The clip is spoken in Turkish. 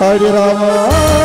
Hare Rama.